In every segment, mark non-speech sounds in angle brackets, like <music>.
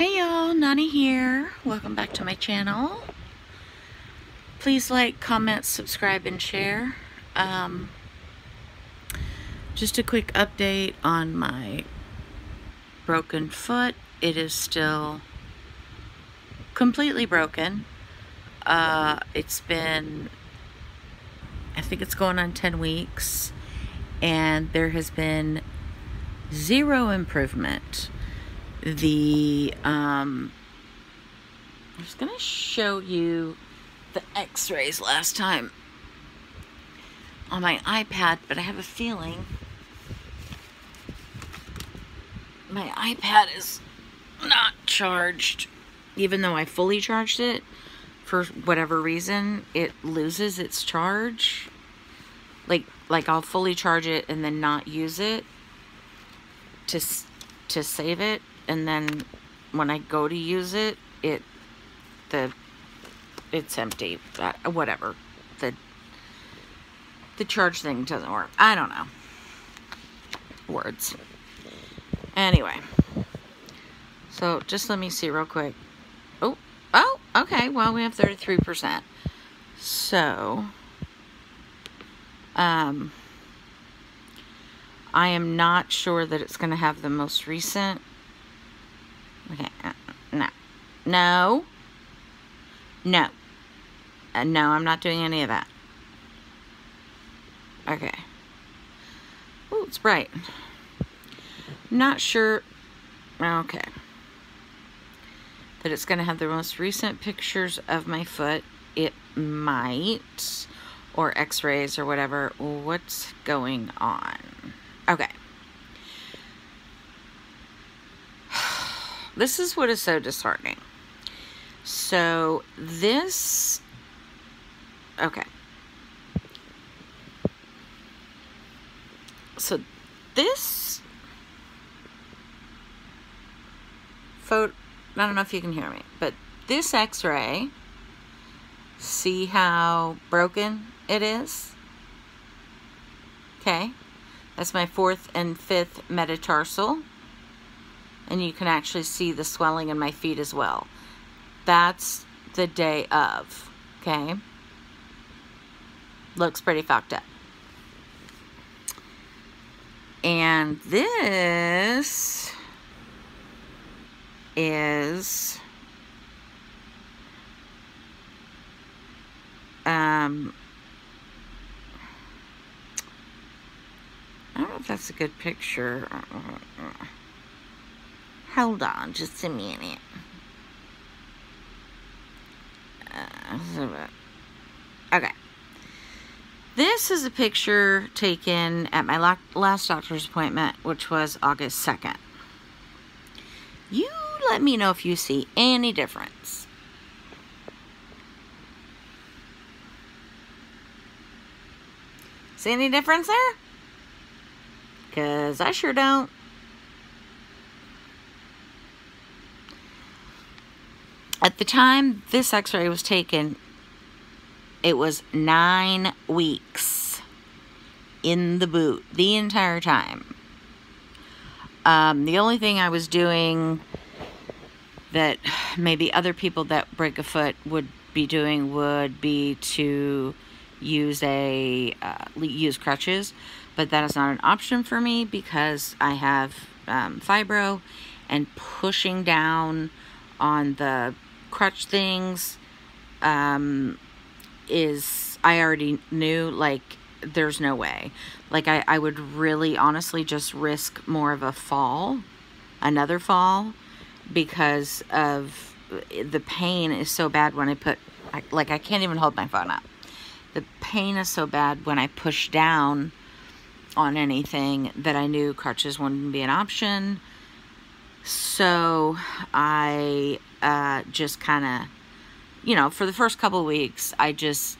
Hey y'all, Noni here. Welcome back to my channel. Please like, comment, subscribe, and share. Um, just a quick update on my broken foot. It is still completely broken. Uh, it's been, I think it's going on 10 weeks, and there has been zero improvement the um I was gonna show you the x-rays last time on my iPad but I have a feeling my iPad is not charged. Even though I fully charged it for whatever reason it loses its charge. Like like I'll fully charge it and then not use it to to save it and then when I go to use it, it the it's empty. Uh, whatever. The the charge thing doesn't work. I don't know. Words. Anyway. So just let me see real quick. Oh, oh, okay. Well, we have 33%. So, um, I am not sure that it's going to have the most recent Okay, uh, no. No. No. Uh, no, I'm not doing any of that. Okay. Oh, it's bright. Not sure. Okay. That it's going to have the most recent pictures of my foot. It might. Or x-rays or whatever. What's going on? Okay. This is what is so disheartening. So this, okay. So this photo, I don't know if you can hear me, but this x-ray, see how broken it is? Okay, that's my fourth and fifth metatarsal and you can actually see the swelling in my feet as well. That's the day of, okay? Looks pretty fucked up. And this is um I don't know if that's a good picture. Hold on just a minute. Uh, okay. This is a picture taken at my last doctor's appointment, which was August 2nd. You let me know if you see any difference. See any difference there? Because I sure don't. At the time this x-ray was taken, it was nine weeks in the boot the entire time. Um, the only thing I was doing that maybe other people that break a foot would be doing would be to use a uh, use crutches, but that is not an option for me because I have um, fibro and pushing down on the crutch things um, is I already knew like there's no way. Like I, I would really honestly just risk more of a fall another fall because of the pain is so bad when I put like I can't even hold my phone up. The pain is so bad when I push down on anything that I knew crutches wouldn't be an option. So I uh, just kind of, you know, for the first couple weeks, I just,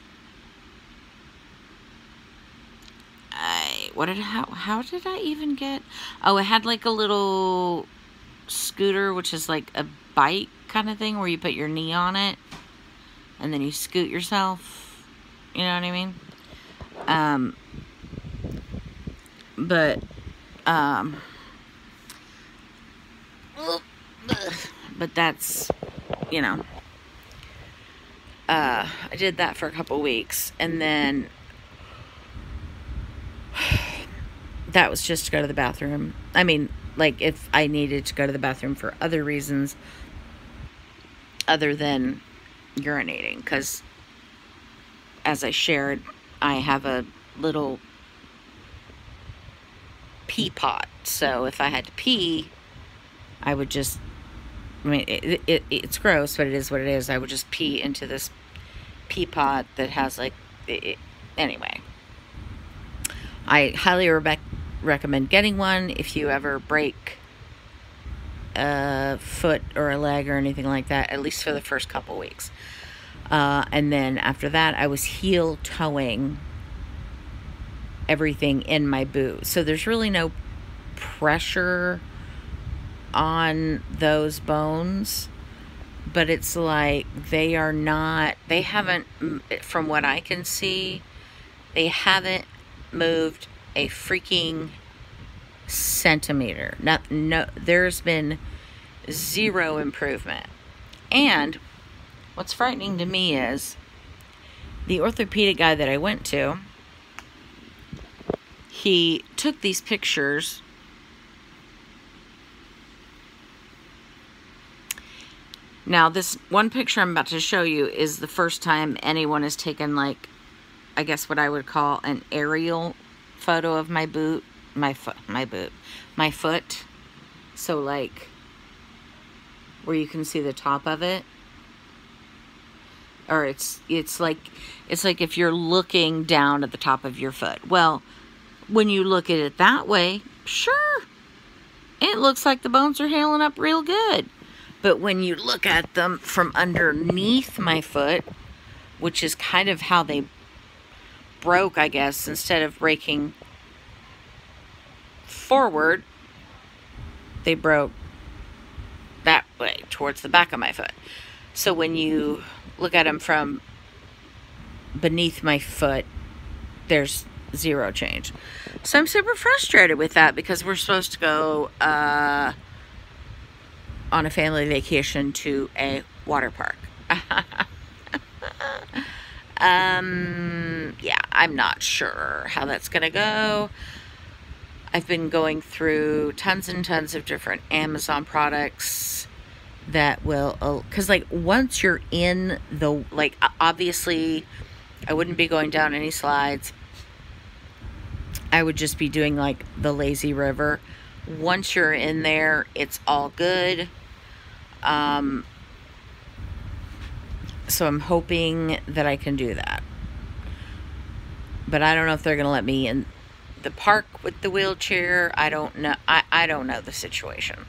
I, what did, how, how did I even get, oh, it had like a little scooter, which is like a bike kind of thing where you put your knee on it and then you scoot yourself, you know what I mean? Um, but, um, but that's, you know, uh, I did that for a couple weeks, and then <sighs> that was just to go to the bathroom. I mean, like if I needed to go to the bathroom for other reasons other than urinating, because as I shared, I have a little pee pot. So if I had to pee, I would just, I mean, it, it, it's gross, but it is what it is. I would just pee into this pee pot that has like, it, anyway. I highly re recommend getting one if you ever break a foot or a leg or anything like that, at least for the first couple weeks. Uh, and then after that, I was heel toeing everything in my boot. So there's really no pressure on those bones but it's like they are not they haven't from what i can see they haven't moved a freaking centimeter. Not no there's been zero improvement. And what's frightening to me is the orthopedic guy that i went to he took these pictures Now, this one picture I'm about to show you is the first time anyone has taken, like, I guess what I would call an aerial photo of my boot. My foot, my boot, my foot. So, like, where you can see the top of it. Or it's, it's like, it's like if you're looking down at the top of your foot. Well, when you look at it that way, sure, it looks like the bones are healing up real good. But when you look at them from underneath my foot, which is kind of how they broke, I guess, instead of breaking forward, they broke that way towards the back of my foot. So when you look at them from beneath my foot, there's zero change. So I'm super frustrated with that because we're supposed to go uh, on a family vacation to a water park. <laughs> um, yeah, I'm not sure how that's going to go. I've been going through tons and tons of different Amazon products that will, because like once you're in the, like obviously I wouldn't be going down any slides. I would just be doing like the lazy river. Once you're in there, it's all good. Um, so I'm hoping that I can do that. But I don't know if they're going to let me in the park with the wheelchair. I don't know. I, I don't know the situation.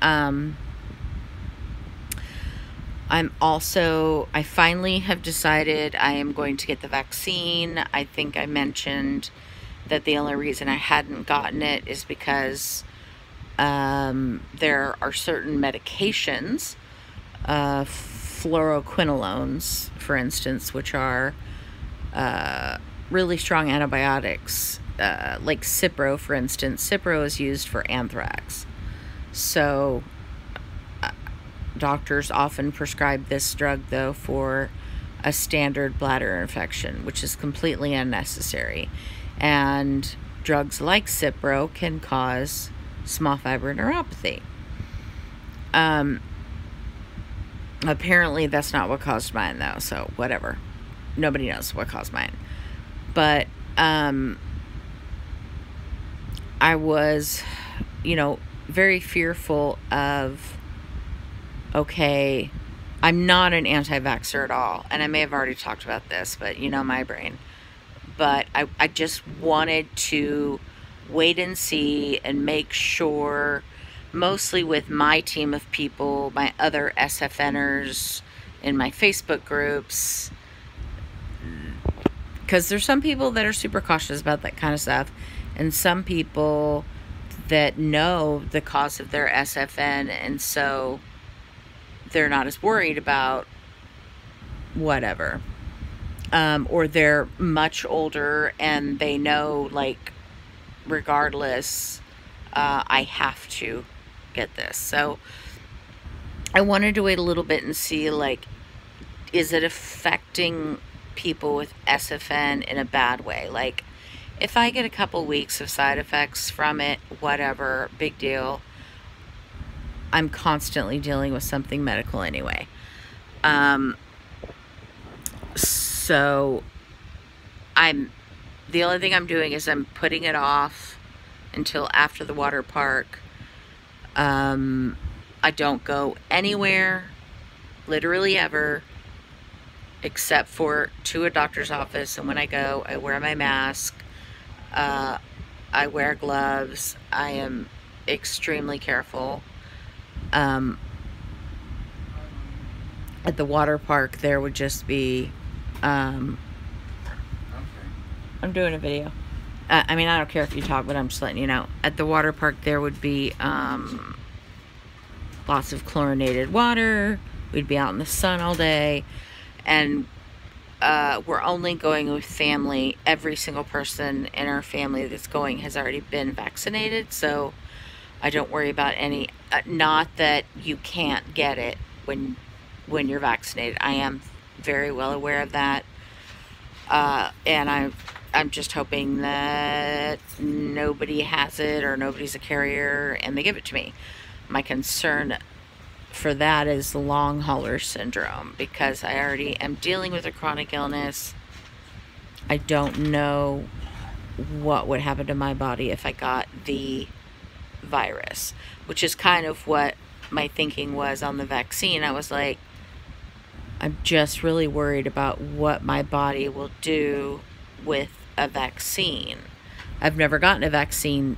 Um, I'm also, I finally have decided I am going to get the vaccine. I think I mentioned that the only reason I hadn't gotten it is because um, there are certain medications, uh, fluoroquinolones, for instance, which are uh, really strong antibiotics, uh, like Cipro, for instance. Cipro is used for anthrax. So, uh, doctors often prescribe this drug, though, for a standard bladder infection, which is completely unnecessary. And drugs like Cipro can cause small fiber neuropathy. Um, apparently, that's not what caused mine, though, so whatever. Nobody knows what caused mine. But um, I was, you know, very fearful of, okay, I'm not an anti vaxxer at all. And I may have already talked about this, but you know my brain. But I, I just wanted to wait and see and make sure, mostly with my team of people, my other SFNers in my Facebook groups, because there's some people that are super cautious about that kind of stuff, and some people that know the cause of their SFN, and so they're not as worried about whatever. Um, or they're much older and they know like regardless, uh, I have to get this. So I wanted to wait a little bit and see, like, is it affecting people with SFN in a bad way? Like, if I get a couple weeks of side effects from it, whatever, big deal. I'm constantly dealing with something medical anyway. Um, so I'm the only thing I'm doing is I'm putting it off until after the water park. Um, I don't go anywhere, literally ever, except for to a doctor's office. And when I go, I wear my mask. Uh, I wear gloves. I am extremely careful. Um, at the water park, there would just be. Um, I'm doing a video. Uh, I mean, I don't care if you talk, but I'm just letting you know. At the water park, there would be um, lots of chlorinated water. We'd be out in the sun all day. And uh, we're only going with family. Every single person in our family that's going has already been vaccinated. So I don't worry about any. Uh, not that you can't get it when when you're vaccinated. I am very well aware of that. Uh, and I'm, I'm just hoping that nobody has it or nobody's a carrier and they give it to me. My concern for that is long hauler syndrome because I already am dealing with a chronic illness. I don't know what would happen to my body if I got the virus, which is kind of what my thinking was on the vaccine. I was like, I'm just really worried about what my body will do with a vaccine. I've never gotten a vaccine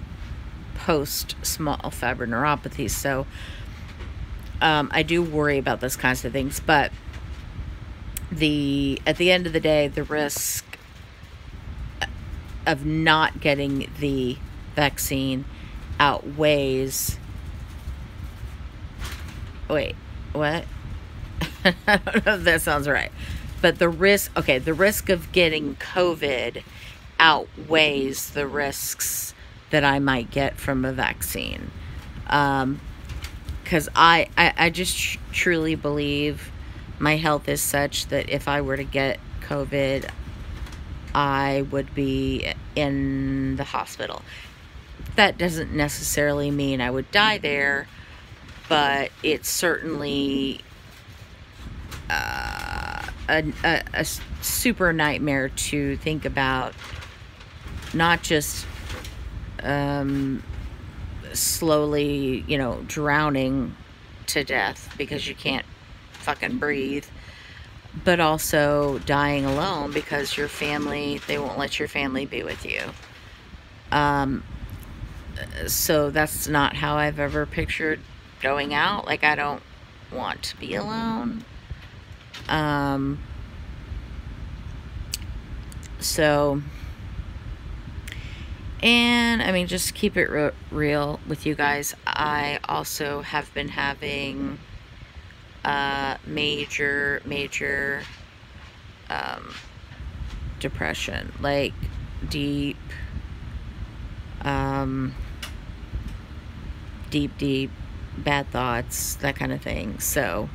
post small fiber neuropathy, so um, I do worry about those kinds of things. But the at the end of the day, the risk of not getting the vaccine outweighs. Wait, what? <laughs> I don't know if that sounds right. But the risk, okay, the risk of getting COVID outweighs the risks that I might get from a vaccine. Um, because I, I, I just tr- truly believe my health is such that if I were to get COVID, I would be in the hospital. That doesn't necessarily mean I would die there, but it's certainly uh, a, a, a super nightmare to think about not just um, slowly, you know, drowning to death because you can't fucking breathe, but also dying alone because your family, they won't let your family be with you. Um, so that's not how I've ever pictured going out. Like, I don't want to be alone. Um, so, and I mean, just keep it re real with you guys. I also have been having uh, major, major um, depression, like deep, um, deep, deep bad thoughts, that kind of thing. So,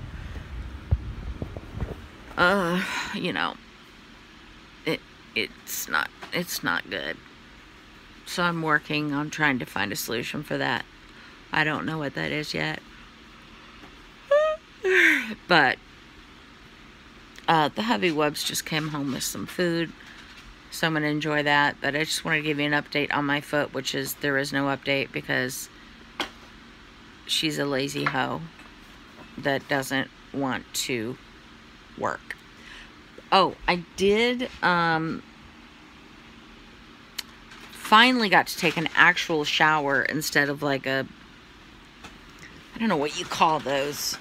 uh, you know, it it's not it's not good. So I'm working on trying to find a solution for that. I don't know what that is yet. <sighs> but uh, the Hubby Webs just came home with some food. So I'm going to enjoy that. But I just want to give you an update on my foot, which is there is no update because she's a lazy hoe that doesn't want to work. Oh, I did um, finally got to take an actual shower instead of like a I don't know what you call those.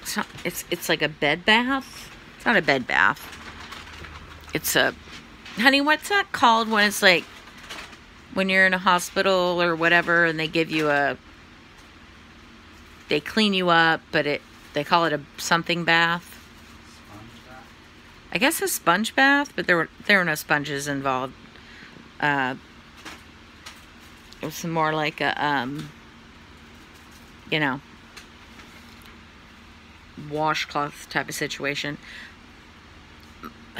It's not, it's it's like a bed bath. It's not a bed bath. It's a honey, what's that called when it's like when you're in a hospital or whatever and they give you a they clean you up, but it they call it a something bath. bath. I guess a sponge bath, but there were there were no sponges involved. Uh, it was more like a um, you know, washcloth type of situation. <sighs>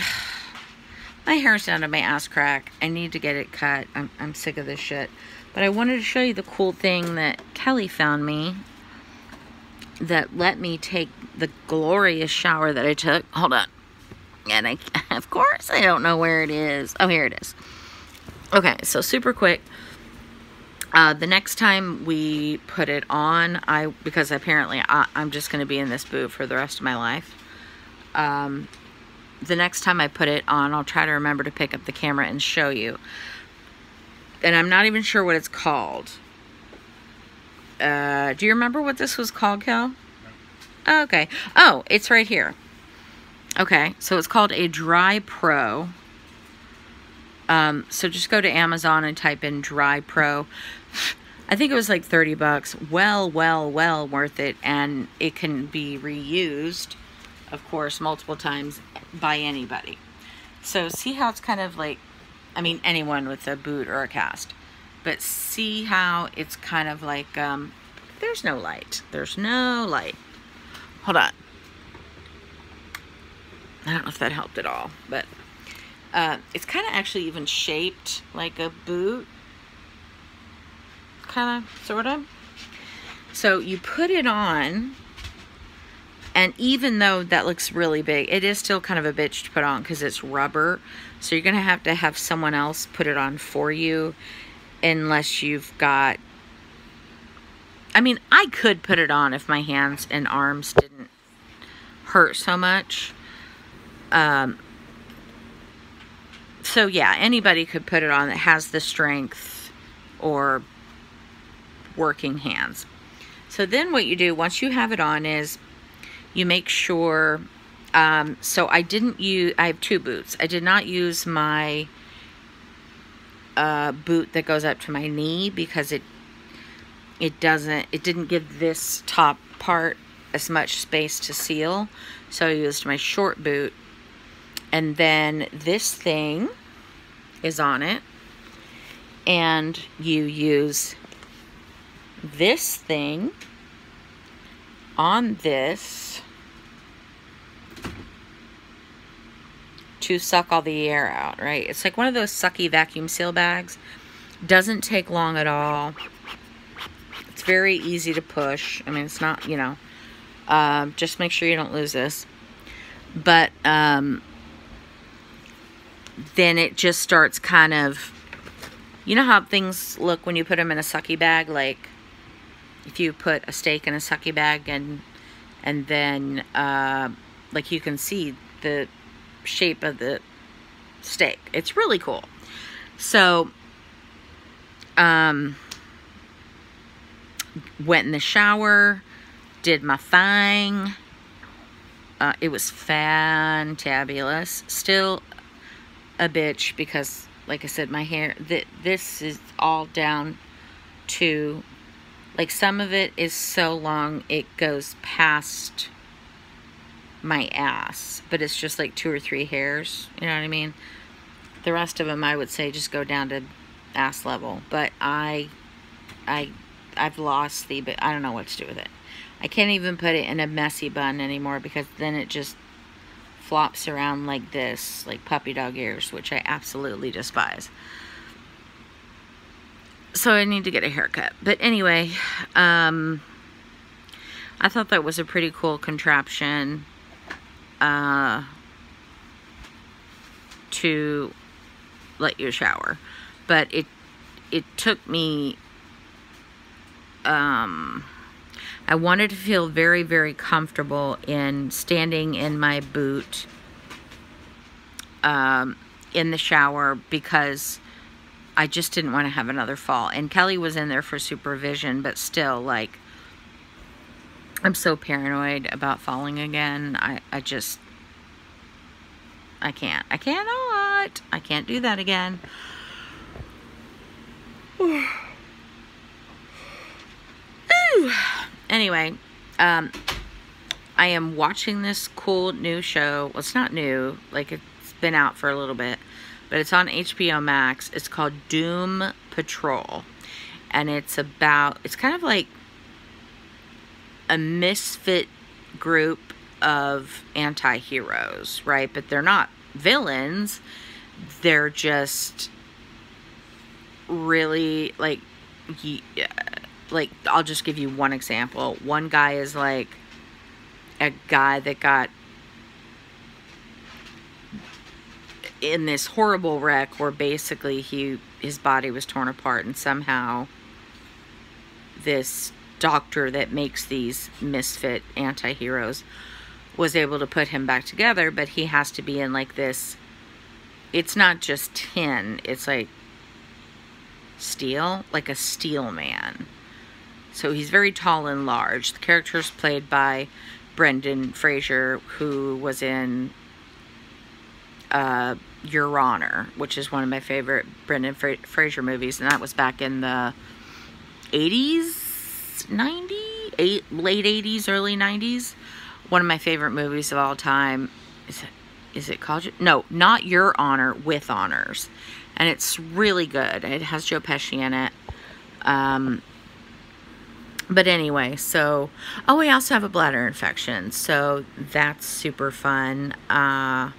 My hair's down to my ass crack. I need to get it cut. I'm, I'm sick of this shit. But I wanted to show you the cool thing that Kelly found me that let me take the glorious shower that I took. Hold on. And I, <laughs> of course, I don't know where it is. Oh, here it is. Okay, so super quick. Uh, the next time we put it on, I because apparently I, am just going to be in this boot for the rest of my life. Um, the next time I put it on, I'll try to remember to pick up the camera and show you. And I'm not even sure what it's called. Uh, do you remember what this was called, Kel? No. okay. Oh, it's right here. Okay, so it's called a Dry Pro. Um, so just go to Amazon and type in Dry Pro. <laughs> I think it was like 30 bucks. Well, well, well worth it. And it can be reused, of course, multiple times by anybody. So see how it's kind of like, I mean, anyone with a boot or a cast. But see how it's kind of like, um, there's no light. There's no light. Hold on. I don't know if that helped at all, but uh, it's kind of actually even shaped like a boot. Kind of, sort of. So you put it on, and even though that looks really big, it is still kind of a bitch to put on because it's rubber. So you're going to have to have someone else put it on for you unless you've got... I mean, I could put it on if my hands and arms didn't hurt so much. Um, so yeah, anybody could put it on that has the strength or working hands. So then what you do once you have it on is you make sure, um, so I didn't use, I have two boots. I did not use my uh, boot that goes up to my knee because it, it doesn't, it didn't give this top part as much space to seal. So I used my short boot and then this thing is on it. And you use this thing on this to suck all the air out, right? It's like one of those sucky vacuum seal bags. Doesn't take long at all. It's very easy to push. I mean, it's not, you know, um, just make sure you don't lose this. But um, then it just starts kind of, you know how things look when you put them in a sucky bag? Like if you put a steak in a sucky bag and, and then, uh, like you can see the shape of the steak. It's really cool. So, um, went in the shower, did my thing. Uh, it was fantabulous. Still a bitch because, like I said, my hair, th this is all down to, like some of it is so long it goes past my ass, but it's just like two or three hairs, you know what I mean? The rest of them, I would say, just go down to ass level, but I, I, I've lost the, but I don't know what to do with it. I can't even put it in a messy bun anymore because then it just flops around like this, like puppy dog ears, which I absolutely despise. So I need to get a haircut. But anyway, um, I thought that was a pretty cool contraption uh, to let you shower. But it, it took me... Um, I wanted to feel very, very comfortable in standing in my boot um, in the shower because I just didn't want to have another fall. And Kelly was in there for supervision, but still, like, I'm so paranoid about falling again. I, I just, I can't. I cannot. I can't do that again. <sighs> Ooh anyway, um, I am watching this cool new show. Well, it's not new. Like, it's been out for a little bit. But it's on HBO Max. It's called Doom Patrol. And it's about... It's kind of like a misfit group of anti-heroes, right? But they're not villains. They're just really like like I'll just give you one example. One guy is like a guy that got in this horrible wreck where basically he his body was torn apart and somehow this doctor that makes these misfit anti-heroes was able to put him back together but he has to be in like this it's not just tin it's like steel like a steel man so he's very tall and large the character is played by Brendan Fraser who was in uh, Your Honor, which is one of my favorite Brendan Fra Fraser movies, and that was back in the 80s, 90s, eight, late 80s, early 90s. One of my favorite movies of all time. Is it, is it called? No, not Your Honor, with honors. And it's really good. It has Joe Pesci in it. Um, but anyway, so, oh, we also have a bladder infection. So that's super fun. Uh,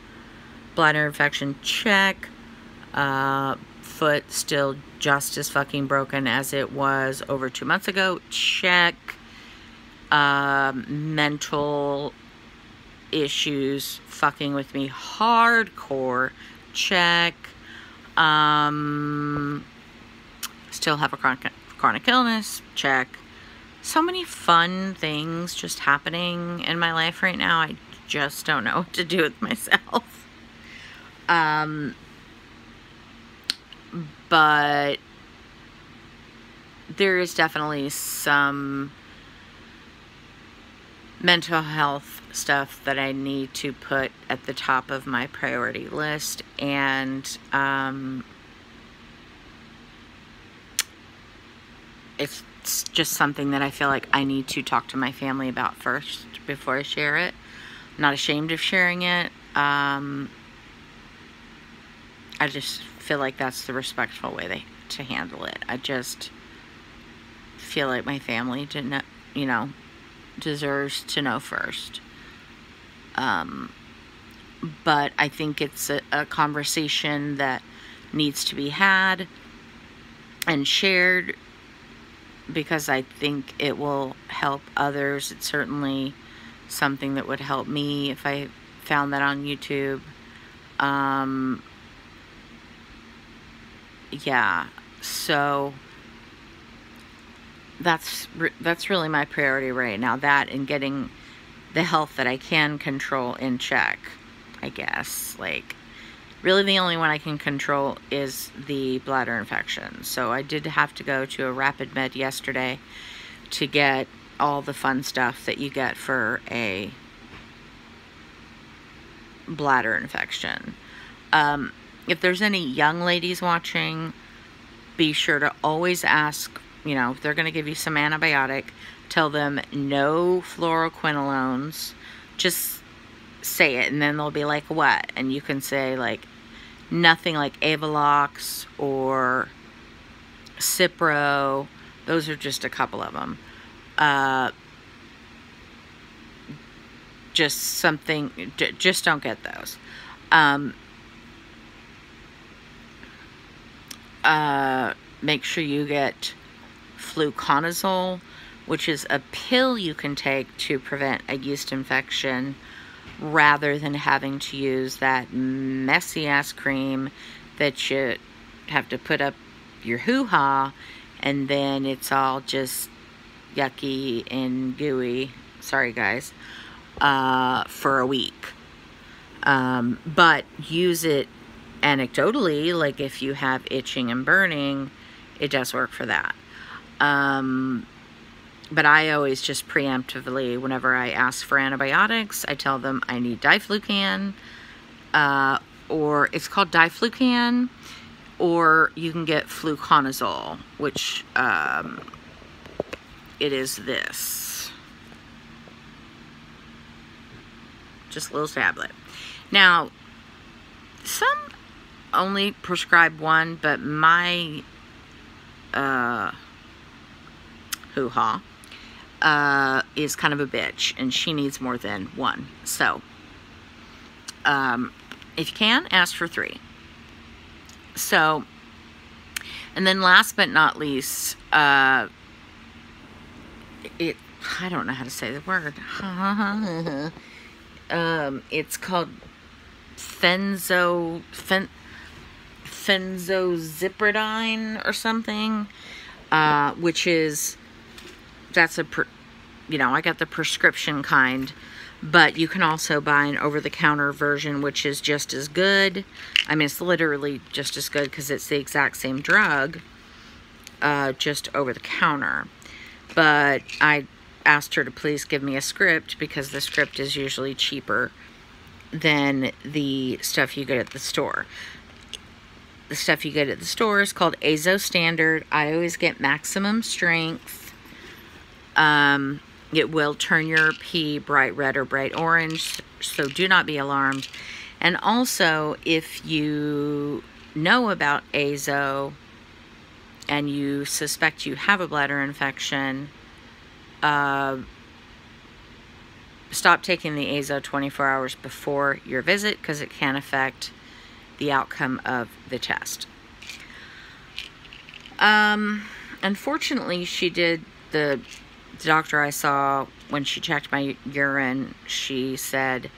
bladder infection, check. Uh, foot still just as fucking broken as it was over two months ago, check. Uh, mental issues fucking with me hardcore, check. Um, still have a chronic, chronic illness, check. So many fun things just happening in my life right now. I just don't know <laughs> what to do with myself. Um, but there is definitely some mental health stuff that I need to put at the top of my priority list and um, it's just something that I feel like I need to talk to my family about first before I share it. I'm not ashamed of sharing it. Um, I just feel like that's the respectful way they, to handle it. I just feel like my family didn't, you know, deserves to know first. Um, but I think it's a, a conversation that needs to be had and shared because I think it will help others. It's certainly something that would help me if I found that on YouTube. Um, yeah, so that's that's really my priority right now. That and getting the health that I can control in check, I guess. Like, really the only one I can control is the bladder infection. So I did have to go to a rapid med yesterday to get all the fun stuff that you get for a bladder infection. Um, if there's any young ladies watching, be sure to always ask, you know, if they're going to give you some antibiotic, tell them no fluoroquinolones. Just say it, and then they'll be like, what? And you can say, like, nothing like Avelox or Cipro. Those are just a couple of them. Uh, just something, just don't get those. Um, uh, make sure you get fluconazole, which is a pill you can take to prevent a yeast infection rather than having to use that messy ass cream that you have to put up your hoo-ha and then it's all just yucky and gooey. Sorry guys. Uh, for a week. Um, but use it anecdotally, like if you have itching and burning, it does work for that. Um, but I always just preemptively, whenever I ask for antibiotics, I tell them I need diflucan, uh, or it's called diflucan, or you can get fluconazole, which um, it is this. Just a little tablet. Now, some only prescribe one, but my uh, hoo-ha uh, is kind of a bitch and she needs more than one. So, um, if you can, ask for three. So, and then last but not least, uh, it, I don't know how to say the word. <laughs> um, it's called fenzo, fen, fenzozipridine or something, uh, which is, that's a, you know, I got the prescription kind, but you can also buy an over-the-counter version, which is just as good. I mean, it's literally just as good because it's the exact same drug, uh, just over the counter. But I asked her to please give me a script because the script is usually cheaper than the stuff you get at the store. The stuff you get at the store is called Azo Standard. I always get maximum strength. Um, it will turn your pee bright red or bright orange, so do not be alarmed. And also, if you know about Azo and you suspect you have a bladder infection, uh, stop taking the Azo 24 hours before your visit because it can affect the outcome of the test. Um, unfortunately, she did the, the doctor I saw when she checked my urine. She said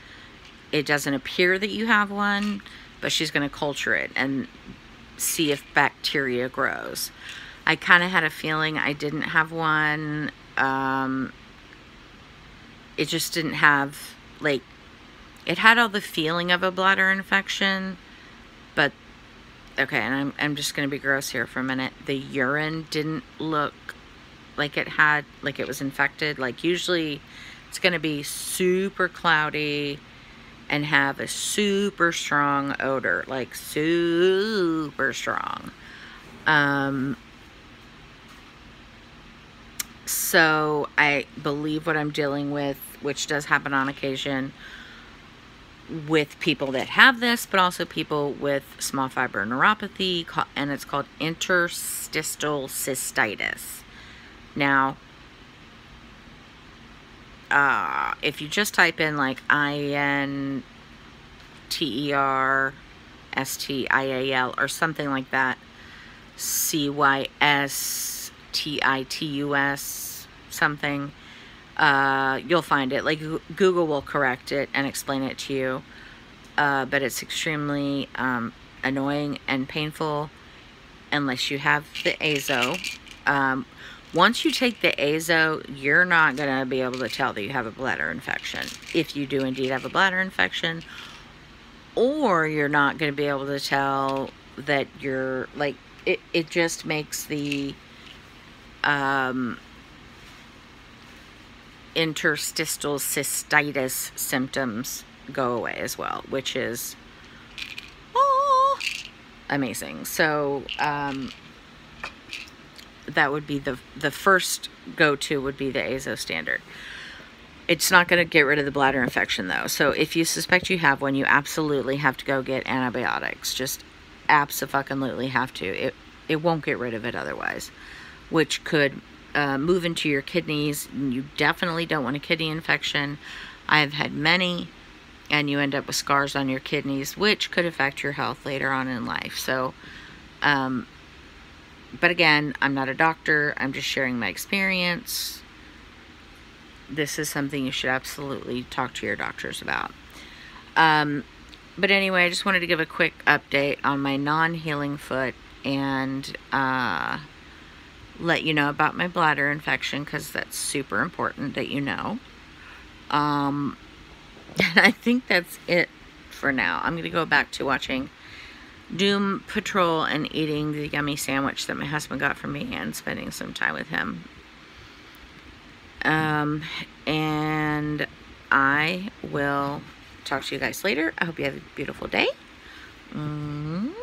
it doesn't appear that you have one, but she's going to culture it and see if bacteria grows. I kind of had a feeling I didn't have one. Um, it just didn't have, like, it had all the feeling of a bladder infection, but, okay, and I'm, I'm just going to be gross here for a minute. The urine didn't look like it had, like it was infected. Like, usually it's going to be super cloudy and have a super strong odor, like super strong. Um, so I believe what I'm dealing with, which does happen on occasion with people that have this, but also people with small fiber neuropathy, and it's called interstitial cystitis. Now, uh, if you just type in like I-N T-E-R S-T-I-A-L or something like that, C-Y-S T-I-T-U-S something, uh, you'll find it. Like Google will correct it and explain it to you. Uh, but it's extremely um, annoying and painful unless you have the Azo. Um, once you take the Azo, you're not going to be able to tell that you have a bladder infection. If you do indeed have a bladder infection, or you're not going to be able to tell that you're like, it, it just makes the um, interstitial cystitis symptoms go away as well, which is oh, amazing. So um, that would be the the first go-to would be the Azo standard. It's not going to get rid of the bladder infection though. So if you suspect you have one, you absolutely have to go get antibiotics. Just absolutely have to. It it won't get rid of it otherwise, which could uh, move into your kidneys. You definitely don't want a kidney infection. I've had many, and you end up with scars on your kidneys, which could affect your health later on in life. So, um, but again, I'm not a doctor. I'm just sharing my experience. This is something you should absolutely talk to your doctors about. Um, but anyway, I just wanted to give a quick update on my non-healing foot and uh, let you know about my bladder infection because that's super important that you know. Um, <laughs> and I think that's it for now. I'm going to go back to watching Doom Patrol and eating the yummy sandwich that my husband got for me and spending some time with him. Um, and I will talk to you guys later. I hope you have a beautiful day. Mm.